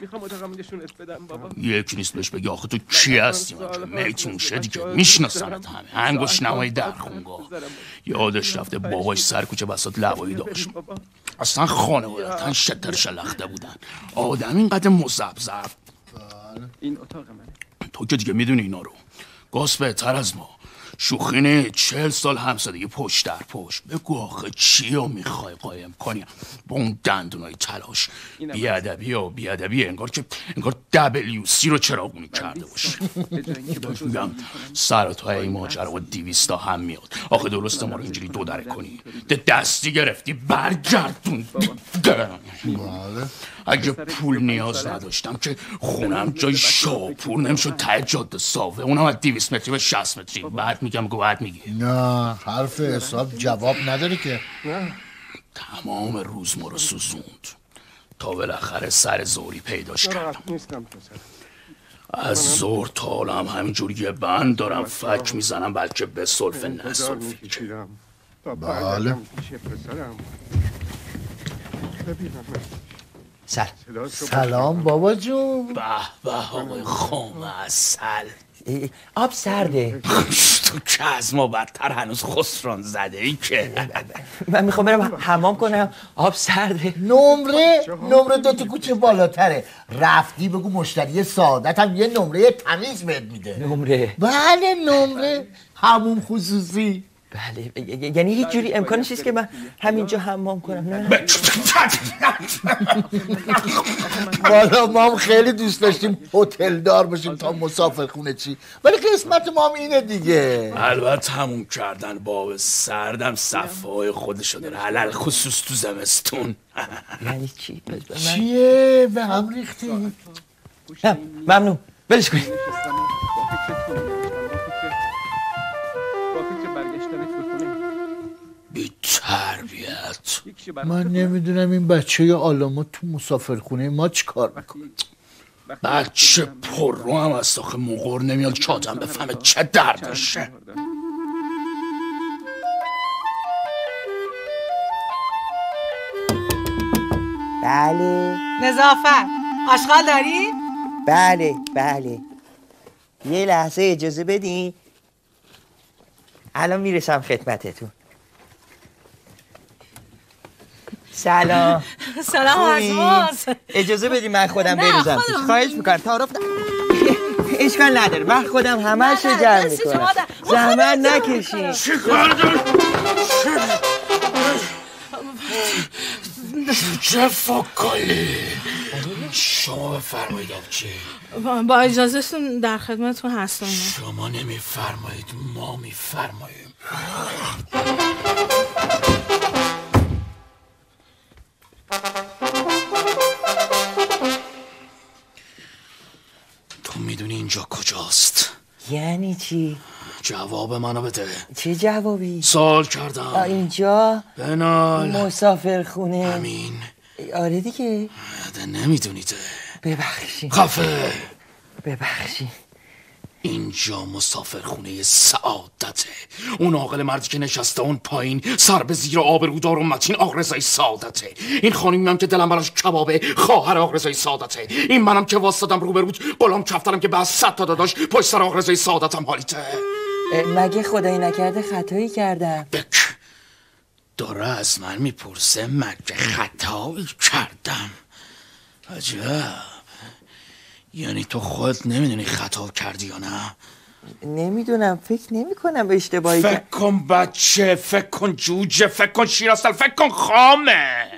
می‌خوام بدم بابا. یکی نیست بهش بگی. آخه تو کی هستی؟ میتی موشه دیگه میشناسنت همه. انگوش نمایی در خونگاه یادش رفته باباش سر کوچه بسات لوایی داشت. اصلا خانوادتن شتر شلخته بودن. آدم اینقدر مزبزب این اتاق منه. تو که دیگه می‌دونی اینا رو. گاز بهتر از ما. شوخی چهل سال همسادگی پشت در پشت. بگو آخه چی رو می‌خوای قایم کنی؟ با اون دندونای تلاش. بیادبی و بیادبی انگار که انگار دبلیو سی رو چراغونی کرده باشی. میگم سر تو این ماجرا و دیویستا هم میاد. آخه درسته ما رو اینجوری دو دره کنی. ده دستی گرفتی برگردون. بله. اگه پول نیاز نداشتم که خونم جای شاپور نمی‌شد ته جاده ساوه. اونم از دیویس متری به شست متری. بعد میگم گو بعد میگی. نه حرف حساب جواب نداره که. تمام روز ما رو سوزوند. تا بالاخره سر زوری پیداش کردم. از زور تا حالا هم همینجوری یه بند دارم فک می‌زنم بلکه به نصلفی میکشیدم بله. سر سلام. بابا جون. به به آقای خام اصل آب سرده. تو که از ما بدتر هنوز خسران زده ای که. من می‌خوام برم حمام کنم. آب سرده. نمره نمره دو تا کوچه بالاتره. رفتی بگو مشتری سعادت هم یه نمره تمیز بهت میده. نمره. بله نمره. همون خصوصی. بله. یعنی هیچ جوری امکانش نیست که من همینجا حمام کنم. نه. والا ما هم خیلی دوست داشتیم هتل دار باشیم تا مسافر خونه چی. ولی قسمت ما هم اینه دیگه. البته همون کردن باب سردم صفای خودشو داره. علل خصوص تو زمستون. یعنی چی؟ چیه؟ به هم ریختی؟ ممنون. بلش کنید. تربیت من نمی‌دونم این بچه آلامو تو مسافرخونه ما چی کار می‌کنه بچه پر رو هم از آخه مقر نمیاد که آدم بفهمه چه دردشه؟ بله. نظافت. آشغال داری؟ بله بله. یه لحظه اجازه بدین. الان می‌رسم خدمتتون. سلام. سلام؟ از اجازه بدین من خودم بریزم. خواهش می‌کنم. تعارف اشکال نداره من خودم همش نه، نه، جمع می‌کنم. شما زحمت خودم نکشین چی کار داری؟ چه فکالی شما بفرمایید آبچی با, با اجازهتون در خدمتتون هستم. شما نمیفرمایید ما میفرماییم. تو می‌دونی اینجا کجاست. یعنی چی؟ جواب منو بده. چه جوابی؟ سال کردم. اینجا؟ بنال. مسافرخونه. همین. آره دیگه. ده نمیدونیده. ببخشید. خفه. ببخشید. اینجا مسافرخونه سعادته اون عاقل مردی که نشسته اون پایین سر به زیر آبرودار و متین آقرزای سعادته این خانمی هم که دلم براش کبابه خواهر آقرزای سعادته این منم که واسدم روبرود غلام کفترم که بعد صد تا داداش پشت سر آقرزای سعادتم حالیته. مگه خدایی نکرده خطایی کردم؟ بک. داره از من می‌پرسه مگه خطایی کردم؟ عجب. یعنی تو خودت نمی‌دونی خطا کردی یا نه؟ نمی‌دونم. فکر نمی کنم اشتباهی فکر کن بچه فکر کن جوجه فکر کن شیراستل فکر کن خامه.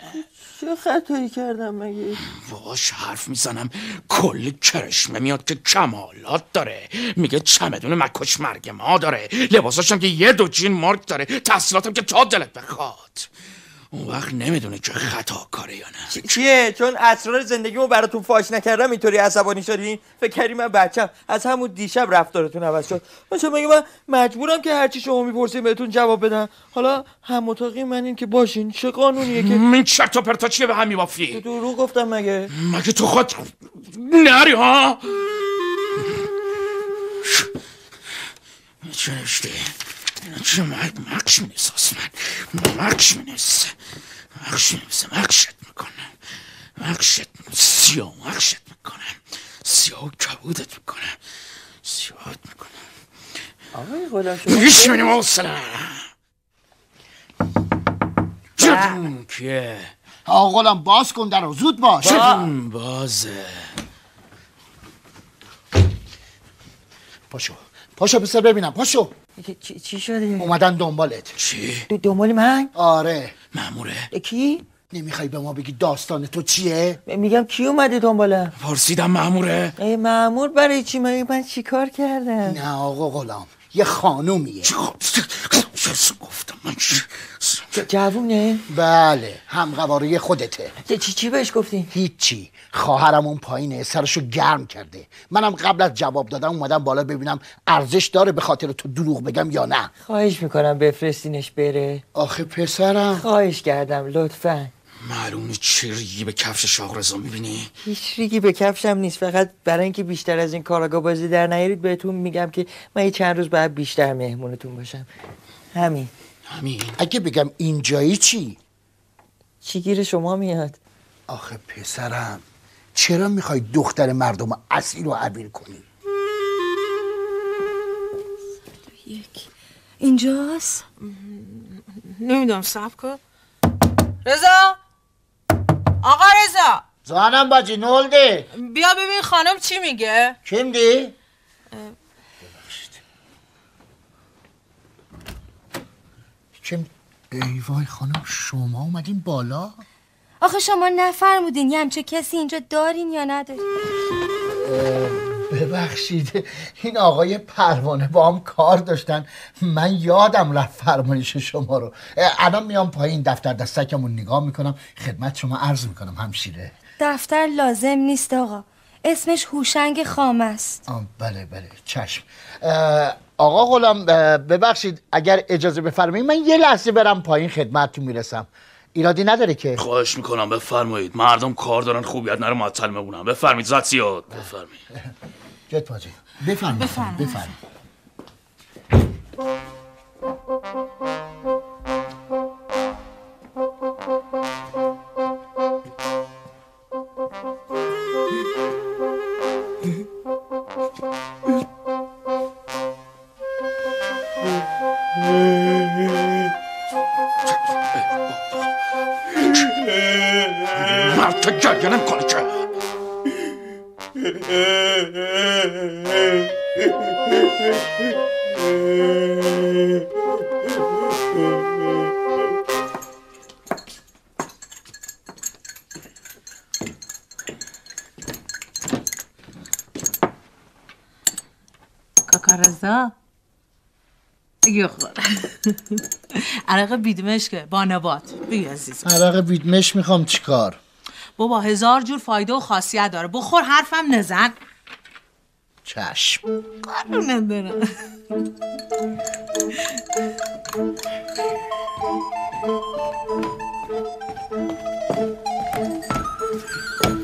چه خطایی کردم مگه؟ باش حرف می‌زنم. کلی کرشمه میاد که کمالات داره. میگه چمدون مکش مرگ ما داره. لباساشم که یه دو جین مارک داره. تحصیلاتم که تا دلت بخواد. اون وقت نمی‌دونه که خطا کاره یا نه. چیه؟ چون اسرار زندگیمو براتون فاش نکردم اینطوری عصبانی شدین؟ فکر کردی من بچم. از همون دیشب رفتارتون عوض شد. مثلا مگه من مجبورم که هرچی شما می‌پرسین بهتون جواب بدم. حالا هم اتاقی من این که باشین چه قانونیه که این چرت و پرتا چیه به هم میبافی دروغ گفتم مگه؟ مگه تو خود نری ها؟ چه نشتی چه مرگ مکش نیست اصلا مکش نیست نقش میمیسه مقشت می‌کنه مقشت سیاه مقشت می‌کنه سیاه کبودت می‌کنه سیاهت می‌کنه آقای غلام شما هیچ منی موصله جدون کیه آقا غلام باز کن در زود باش بازه پاشو پاشو پسر ببینم پاشو چی- چی, چی شده؟ اومدن دنبالت. چی؟ دو- دنبال من؟ آره. ماموره کی؟ نمی‌خوای به ما بگی داستان تو چیه؟ میگم کی اومده دنبالم پرسیدم ماموره ای مامور برای چی؟ من من چیکار کردم؟ نه آقا غلام یه خانومیه. چه گفتم من جوونه؟ بله همقواره خودته. چی چی- چی بهش گفتی؟ هیچی. خواهرم اون پایینه سرشو گرم کرده. منم قبل از جواب دادم اومدم بالا ببینم ارزش داره به خاطر تو دروغ بگم یا نه. خواهش می‌کنم بفرستینش بره. آخه پسرم. خواهش کردم لطفا. معلومه چه ریگی به کفش شاغرزا می‌بینی؟ هیچ ریگی به کفشم نیست فقط برای اینکه بیشتر از این کاراگاه بازی در نیارید بهتون میگم که من یه چند روز باید بیشتر مهمونتون باشم. همین. همین. اگه بگم اینجایی چی؟ چی گیر شما میاد؟ آخه پسرم. چرا می‌خوای دختر مردم رو اسیر و عبیر کنی؟ اینجاست؟ نمی‌دونم سب کن. رضا! آقا رضا! زانم باجی نولده بیا ببین خانم چی میگه. کیم دی؟ کیم ای وای خانم شما اومدین بالا؟ آخه شما نفرمودین یه همچه کسی اینجا دارین یا ندارین؟ ببخشید. این آقای پروانه با هم کار داشتن. من یادم رفت فرمایش شما رو. الان میام پایین دفتر دستکمون نگاه می‌کنم. خدمت شما عرض می‌کنم همشیره. دفتر لازم نیست آقا. اسمش هوشنگ خام است. بله بله. چشم. آقا غلام ببخشید اگر اجازه بفرمایید من یه لحظه برم پایین خدمتتون می‌رسم. ایرادی نداره که. خواهش می‌کنم بفرمایید. مردم کار دارن خوبیت نره معطل میمونم بفرمایید زد زیاد. بفرمایید. پاجی بفرمایید. بفرمایید. کاکا رضا یه خور عرق بیدمشکه با نبات بگی عزیزم عرق بیدمش می‌خوام چیکار بابا هزار جور فایده و خاصیت داره بخور حرفم نزن چشم کارو ندارم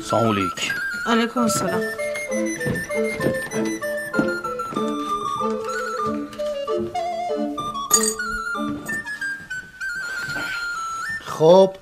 سلام علیک علیکم السلام خب.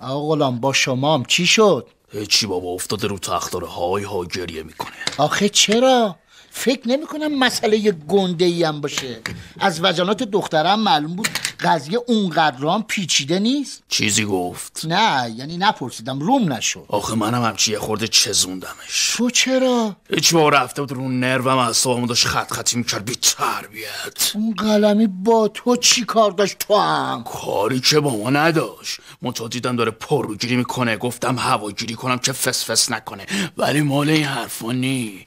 آقا غلام با شمام چی شد؟ هیچی بابا افتاده رو تخت داره های های گریه می‌کنه. آخه چرا؟ فکر نمی کنم مسئله گنده ای هم باشه. از وجنات دخترم معلوم بود قضیه اونقدرام پیچیده نیست؟ چیزی گفت. نه یعنی نپرسیدم روم نشد. آخه منم همچی یه خورده چزوندمش. تو چرا؟ هیچ بابا رفته بود رو نروم اعصابمو داشت خط خطی می‌کرد بی تربیت اون قلمی با تو چی کار داشت؟ تو هم. کاری که با ما نداشت. منتها دیدم داره پروگیری می‌کنه. گفتم هواگیری کنم که فس فس نکنه. ولی مال این حرفا نی.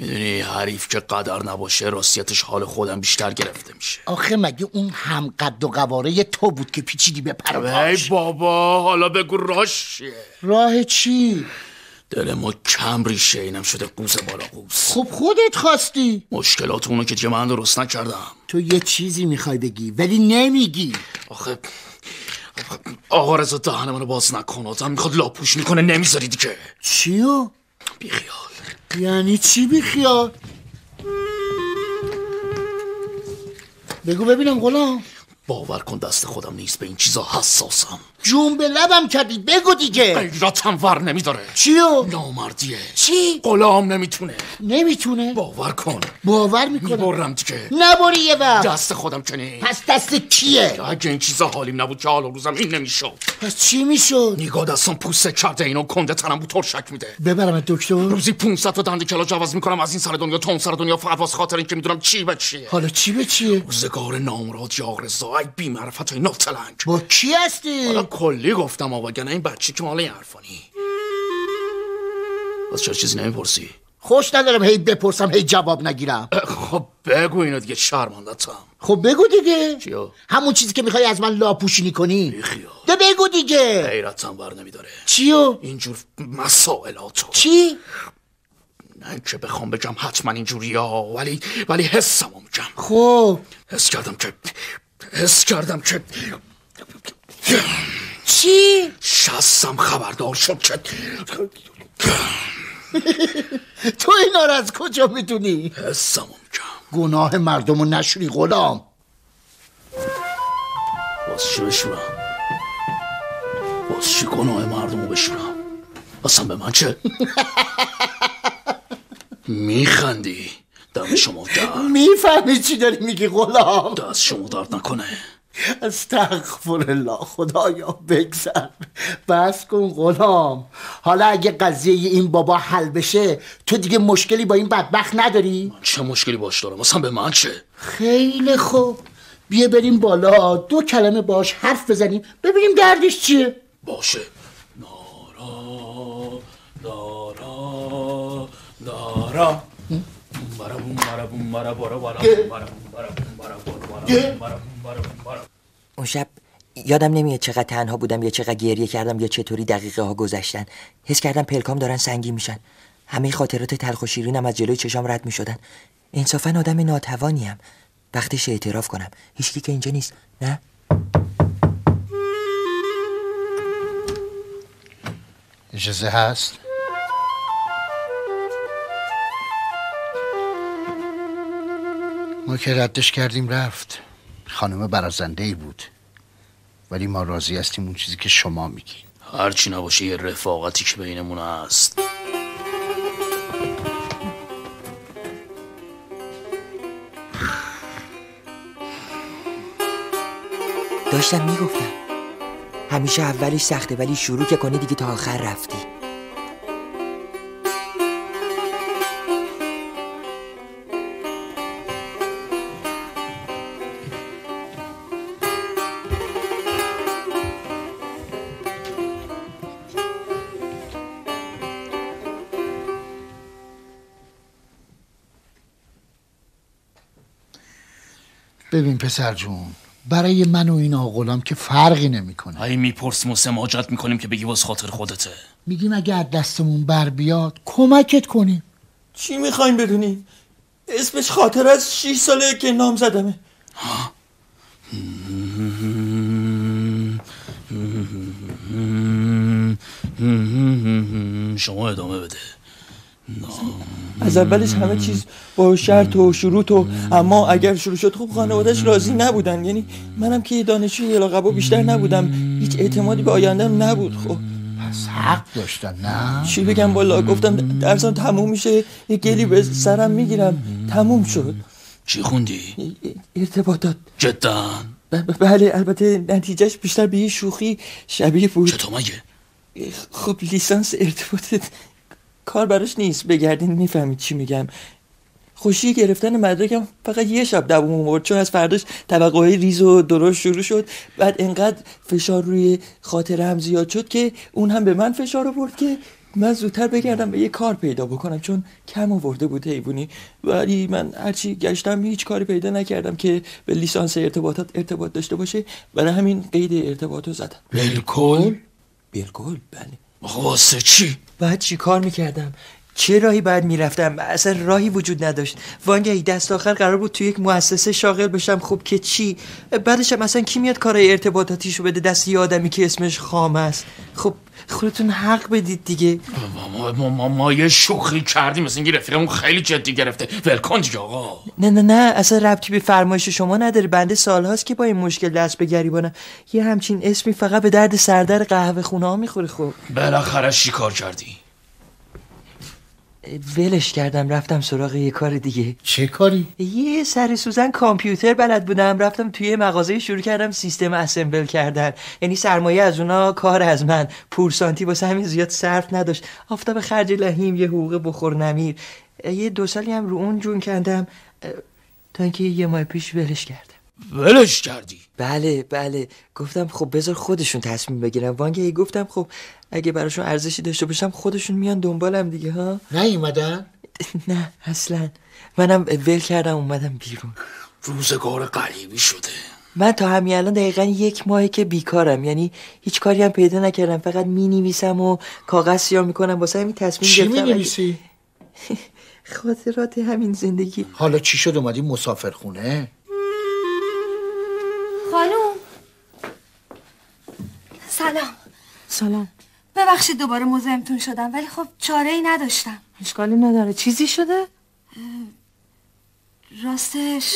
می‌دونی حریف که قدر نباشه راستیتش حال خودم بیشتر گرفته میشه. آخه مگه اون هم قد و قواره تو بود که پیچیدی به ای بابا حالا بگو راش چیه؟ راه چی؟ دل ما کم ریشه اینم شده قوز بالا قوز خب خودت خواستی. مشکلات اونو که دیگه من درست نکردم. تو یه چیزی می‌خوای بگی ولی نمیگی. آخه آقا رضا دهن منو باز نکن آدم می‌خواد لاپوش می‌کنه نمی‌ذاری دیگه. چیو؟ بیخیال. یعنی چی بیخیال؟ بگو ببینم غلام باور کن دست خودم نیست به این چیزا حساسم. جون به لبم کردی بگو دیگه. غیرتم ور نمیداره. چیو؟ نامردیه. چی؟ غلام نمی‌تونه. نمی‌تونه؟ باور کن. باور می‌کنم. می‌برم دیگه. نباری یه وقت. دست خودم که نیست پس دست کیه؟ اگه این چیزا حالیم نبود که حال و روزم این نمی‌شد. پس چی می‌شد؟ نگاه دستم پوسته کرده اینو کنده تنم بود ترشک میده. ببرم دکتر؟ روزی 500 تا دنده کلاج عوض می‌کنم از این سر دنیا تا اون سر دنیا فقط واسه خاطر اینکه می‌دونم چی به چیه. حالا چی به چیه؟ روزگار نامراد یا ای بی معرفت های ناتلنگ با کی هستی؟ حالا کلی گفتم آقا وگرنه این بچه که مال این حرفانی. از چرا چیزی نمی‌پرسی؟ خوش ندارم هی بپرسم هی جواب نگیرم. خب بگو اینو دیگه شرمندتم خب بگو دیگه. چیو؟ همون چیزی که می‌خوای از من لاپوشینی کنی. بیخیال ده بگو دیگه. غیرتم بر نمیداره. چیو؟ اینجور مسائلاتو چی؟ نه که بخوام بگم حتما اینجوری ها ولی ولی حسمو میگم. خب. حس کردم که حس کردم که چی؟ شستم خبردار شد که تو اینا رو از کجا می‌دونی؟ حسمو میگم گناه مردم رو نشوری غلام. باز چی بشورم؟ باز چی گناه مردمو بشورم؟ اصلا به من چه؟ میخندی؟ دم شما درد. می‌فهمی چی داری میگی غلام؟ دست شما درد نکنه. استغفر الله خدایا بگذر. بس کن غلام. حالا اگه قضیه این بابا حل بشه تو دیگه مشکلی با این بدبخت نداری؟ چه مشکلی باش دارم؟ اصلا به من چه؟ خیلی خوب. بیا بریم بالا. دو کلمه باش حرف بزنیم. ببینیم دردش چیه. باشه. دارا دارا دارا اون شب یادم نمیاد چقدر تنها بودم یا چقدر گریه کردم یا چطوری دقیقه ها گذشتن. حس کردم پلکام دارن سنگین میشن. همه خاطرات تلخ و شیرینم از جلوی چشام رد می‌شدن. انصافا آدم ناتوانیم. وقتش اعتراف کنم. هیچکی که اینجا نیست. نه؟ اجازه هست؟ ما که ردش کردیم رفت. خانم برازنده ای بود. ولی ما راضی هستیم اون چیزی که شما میگی هرچی نباشه یه رفاقتی که بینمون هست. داشتم می‌گفتم. همیشه اولش سخته ولی شروع که کنی دیگه تا آخر رفتی. ببین پسر جون برای من و این آقلام که فرقی نمی‌کنه. هی می‌پرسیم و سماجت می‌کنیم که بگی واس خاطر خودته. میگیم اگه از دستمون بر بیاد کمکت کنیم. چی می‌خواین بدونی؟ اسمش خاطر از 6 ساله که نام زدمه. شما ادامه بده. از اولش همه چیز با شرط و شروط و اما اگر شروع شد خب خانوادش راضی نبودن. یعنی منم که یه دانشجوی و بیشتر نبودم. هیچ اعتمادی به آیندهم نبود. خب. پس حق داشتن نه؟ چی بگم؟ بالا گفتم درسم تموم میشه یه گلی به سرم می‌گیرم. تموم شد. چی خوندی؟ ارتباطات. جدا. بله البته نتیجهش بیشتر به یه شوخی شبیه بود. چطور مگه؟ خب لیسانس ارتباطات کار براش نیست. بگردین می‌فهمید چی میگم. خوشی گرفتن مدرکم فقط یه شب دووم آورد. چون از فرداش توقع ریز و درست شروع شد. بعد انقدر فشار روی خاطره هم زیاد شد که اون هم به من فشار آورد که من زودتر بگردم به یه کار پیدا بکنم. چون کم آورده بود حیوانی. ولی من هرچی گشتم هیچ کاری پیدا نکردم که به لیسانس ارتباطات ارتباط داشته باشه. برای همین قید ارتباط رو زدم. بالکل بالکل بله. واسه چی؟ بعد چی کار می‌کردم چه راهی باید می‌رفتم؟ اصلا راهی وجود نداشت. وانگهی دست آخر قرار بود توی یک مؤسسه شاغل بشم. خب که چی؟ بعدش هم اصلا کی میاد کارهای ارتباطاتیشو بده؟ دست یه آدمی که اسمش خام است. خب خودتون حق بدید دیگه. ما, ما, ما, ما یه شوخی کردیم. مثل اینکه رفیقمون خیلی جدی گرفته. ولکن دیگه آقا. نه نه نه. اصلا ربطی به فرمایش شما نداره. بنده سالهاست که با این مشکل دست به گریبانم یه همچین اسمی فقط به درد سردر قهوه خونه ها می‌خوره خب. بالاخره چی کار کردی؟ ولش کردم رفتم سراغ یه کار دیگه. چه کاری؟ یه سر سوزن کامپیوتر بلد بودم. رفتم توی مغازه شروع کردم سیستم اسمبل کردن. یعنی سرمایه از اونا کار از من. پورسانتی واسه همین زیاد صرف نداشت. آفتاب خرج لحیم یه حقوق بخور نمیر. یه دو سالی هم رو اون جون کردم تا اینکه یه ماه پیش ولش کردم. ولش کردی. بله بله. گفتم خب بذار خودشون تصمیم بگیرم وانگهی گفتم خب اگه براشون ارزشی داشته باشم خودشون میان دنبالم دیگه ها؟ نیومدن؟ نه اصلا. منم ول کردم اومدم بیرون. روزگار غریبی شده. من تا همین الان دقیقا یک ماهه که بیکارم. یعنی هیچ کاری هم پیدا نکردم. فقط می نویسم و کاغذ سیاه می‌کنم. واسه همین تصمیم چی گرفتم. می نویسی؟ خاطرات همین زندگی. حالا چی شد؟ اومدی مسافرخونه؟ سلام. سلام. ببخشید دوباره مزاحمتون شدم ولی خب چاره ای نداشتم. اشکالی نداره. چیزی شده؟ راستش.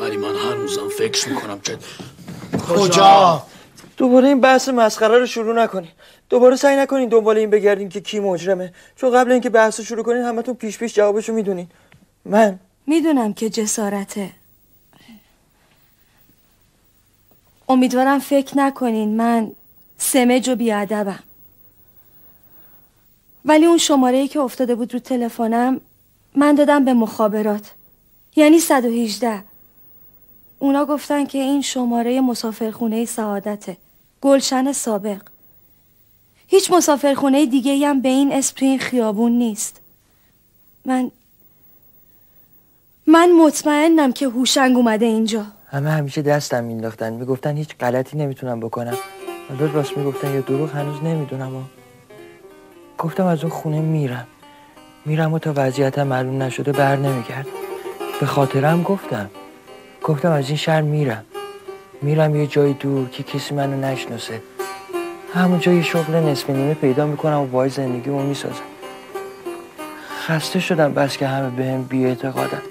ولی من هر روزم فکر می‌کنم که کجا؟ دوباره این بحث مسخره رو شروع نکنین. دوباره سعی نکنین دنبال این بگردین که کی مجرمه. چون قبل اینکه بحث رو شروع کنین همتون پیش پیش جوابشو می‌دونین. من. می‌دونم که جسارته. امیدوارم فکر نکنین من سمج و بیادبم. ولی اون شماره که افتاده بود رو تلفنم من دادم به مخابرات. یعنی 118 اونا گفتن که این شماره مسافرخونه سعادته. گلشن سابق. هیچ مسافرخونه دیگه هم به این این خیابون نیست. من من مطمئنم که هوشنگ اومده اینجا. همه همیشه دستم مینداختن می‌گفتن هیچ غلطی نمی‌تونم بکنم. حالا راست می‌گفتن یا دروغ هنوز نمی‌دونم و گفتم از اون خونه میرم. میرم و تا وضعیتم معلوم نشده بر نمیگرد. به خاطرم گفتم. گفتم از این شهر میرم. میرم یه جای دور که کسی منو نشناسه. همونجا یه شغل نصف نیمه پیدا می‌کنم و وای زندگیمو می‌سازم. خسته شدم بس که همه بهم بی اعتقادن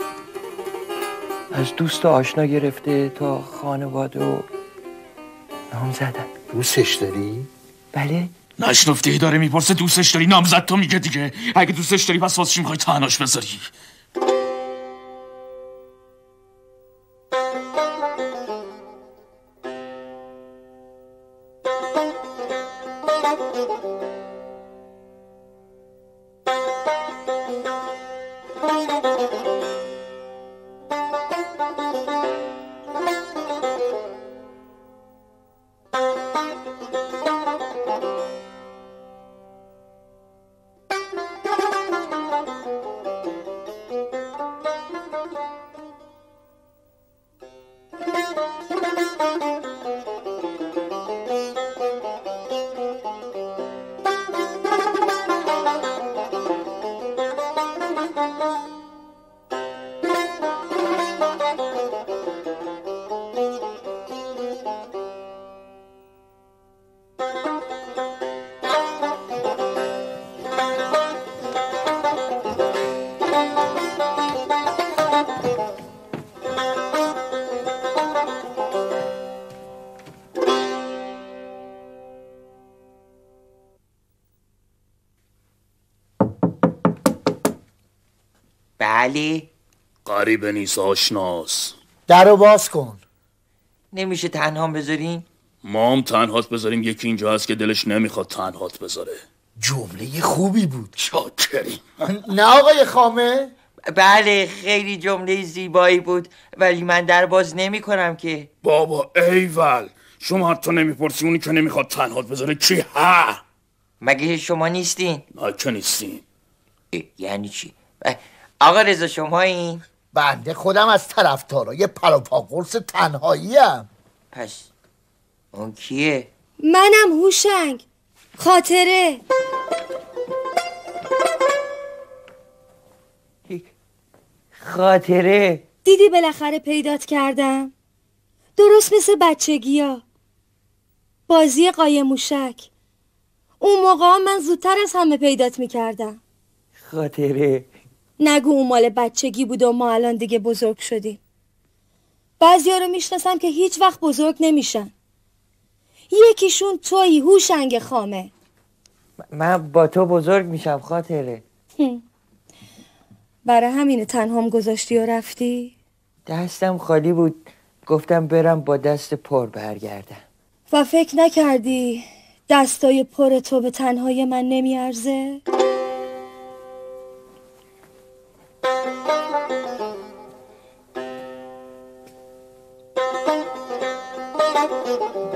از دوست و آشنا گرفته تا خانواده و نام زدن. دوستش داری؟ بله. نشنفته داره می‌پرسه دوستش داری؟ نامزد تو میگه دیگه. اگه دوستش داری پس واسه چی می‌خوای تنهاش بذاری. بله غریبه نیست آشناس. در رو باز کن. نمیشه تنها بذارین ما هم تنهات بذاریم. یکی اینجا هست که دلش نمی‌خواد تنهات بذاره. جمله خوبی بود. چاکریم. نه آقای خامه؟ بله خیلی جمله زیبایی بود ولی من در باز نمی کنم که. بابا ایول. شما حتی نمی‌پرسی اونی که نمی‌خواد تنهات بذاره کی ها؟ مگه شما نیستین؟ نه که نیستیم. اه، یعنی چی؟ آقا رضا شما این بنده خودم از طرفدارای پروپا قرص تنهایی هم پس اون کیه؟ منم هوشنگ. خاطره. خاطره. دیدی بالاخره پیدات کردم؟ درست مثل بچگیا بازی قایم موشک. اون موقع ها من زودتر از همه پیدات می‌کردم. خاطره. نگو اون مال بچگی بود و ما الان دیگه بزرگ شدیم. بعضیا رو می‌شناسم که هیچ وقت بزرگ نمیشن. یکیشون تویی هوشنگ خامه. من با تو بزرگ میشم خاطره. برای همین تنهام گذاشتی و رفتی؟ دستم خالی بود. گفتم برم با دست پر برگردم. و فکر نکردی دستای پر تو به تنهای من نمیارزه؟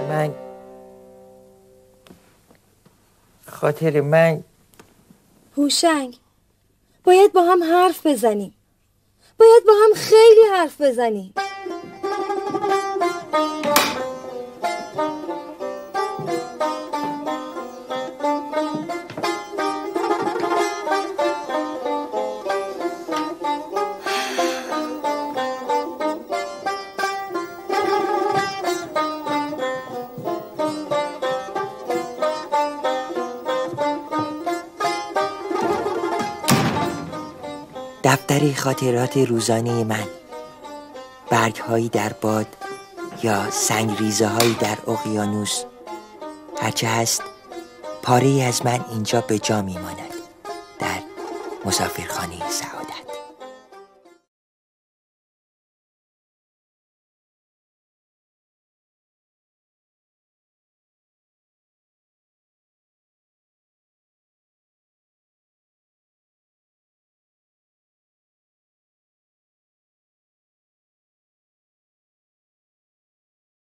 من خاطر من هوشنگ باید با هم حرف بزنیم. باید با هم خیلی حرف بزنیم. دفتر خاطرات روزانه من. برگ هایی در باد یا سنگریزه هایی در اقیانوس. هرچه هست پاره از من اینجا به جا میماند در مسافرخانه سعادت.